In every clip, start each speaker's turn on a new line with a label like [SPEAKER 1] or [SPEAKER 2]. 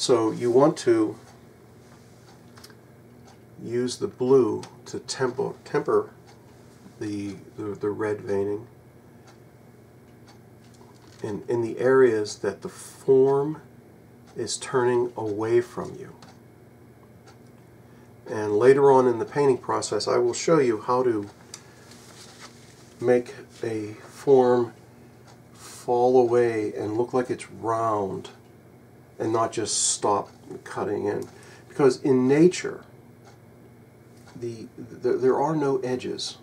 [SPEAKER 1] So you want to use the blue to temper, temper the, the, the red veining in, in the areas that the form is turning away from you. And later on in the painting process, I will show you how to make a form fall away and look like it's round and not just stop cutting in. Because in nature, the, the there are no edges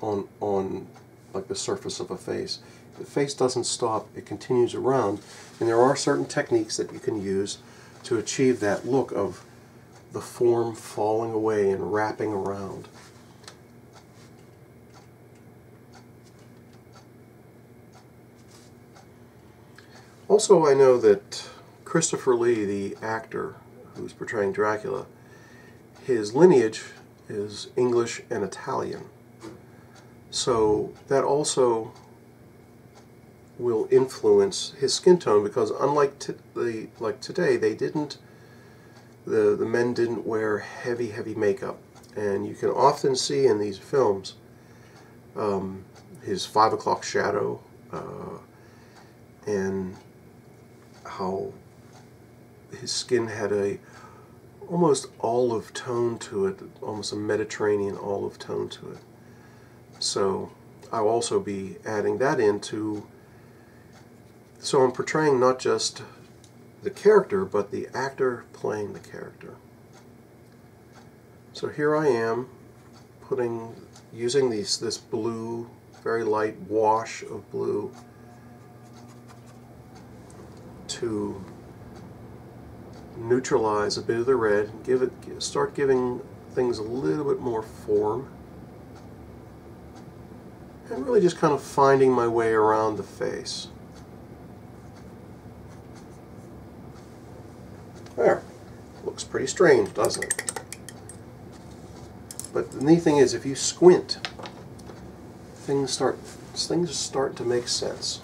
[SPEAKER 1] on on like the surface of a face. The face doesn't stop; it continues around, and there are certain techniques that you can use to achieve that look of the form falling away and wrapping around. Also, I know that Christopher Lee, the actor who's portraying Dracula, his lineage is English and Italian. So that also will influence his skin tone because unlike the like today, they didn't the the men didn't wear heavy heavy makeup, and you can often see in these films um, his five o'clock shadow uh, and how his skin had a almost olive tone to it, almost a Mediterranean olive tone to it. So I'll also be adding that into, so I'm portraying not just the character, but the actor playing the character. So here I am putting, using these, this blue, very light wash of blue to neutralize a bit of the red, give it, start giving things a little bit more form, and really just kind of finding my way around the face. There, looks pretty strange, doesn't it? But the neat thing is, if you squint, things start things start to make sense.